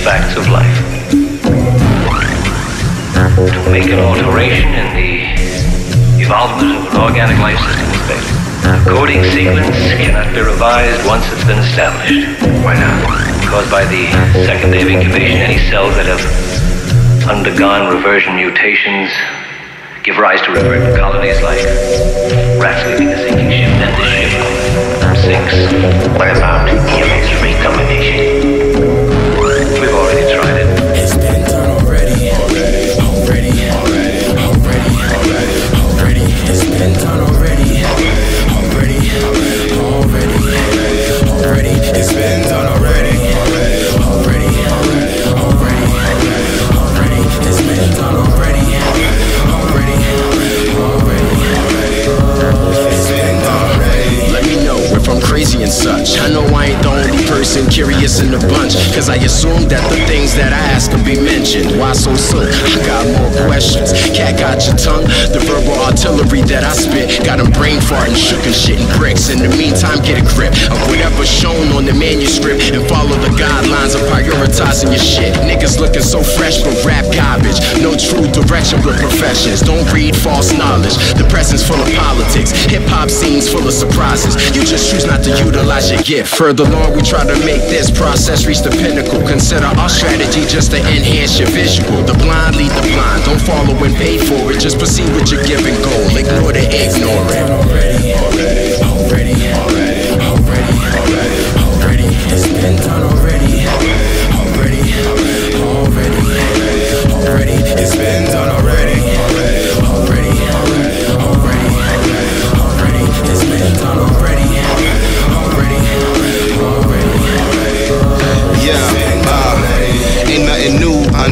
facts of life. To make an alteration in the evolvement of an organic life system is basic. The coding sequence cannot be revised once it's been established. Why not? Because by the second day of incubation, any cells that have undergone reversion mutations give rise to revert colonies like rats leaving the sinking ship, then the ship sinks. What about curious in a bunch. Cause I assume that the things that I ask can be mentioned. Why so soon? I got more questions. Cat got your tongue? The verbal artillery that I spit got him brain farting, shook and shitting bricks. In the meantime, get a grip of whatever's shown on the manuscript and follow the guidelines of prioritizing your shit. Niggas looking so fresh, but rap garbage. No true direction with professions. Don't read false knowledge. The present's full of politics. Hip hop scenes full of surprises. You just choose not to utilize your gift. Further along, we try to make this process reach the pinnacle. Consider our strategy just to enhance your visual. The blind lead the blind. Don't follow and pay for it. Just proceed with your given goal. Ignore the ignorant.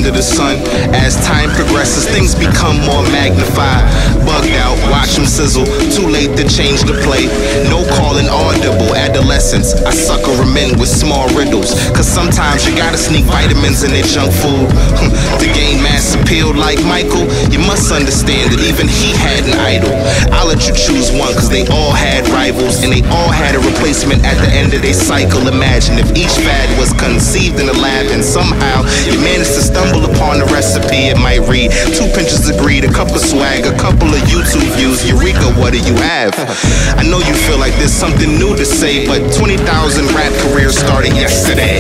Under the sun. As time progresses, things become more magnified. Bugged out, watch them sizzle. Too late to change the play. No calling audible. Adolescence, I sucker them in with small riddles. Cause sometimes you gotta sneak vitamins in their junk food. Hmm, to gain mass appeal like Michael, you must understand that even he had an idol. I'll let you choose one, cause they all had rivals and they all had a replacement at the end of their cycle. Imagine if each fad was conceived in a lab and somehow you managed recipe. It might read two pinches of greed, a cup of swag, a couple of YouTube views. Eureka, what do you have? I know you feel like there's something new to say, but 20,000 rap careers started yesterday.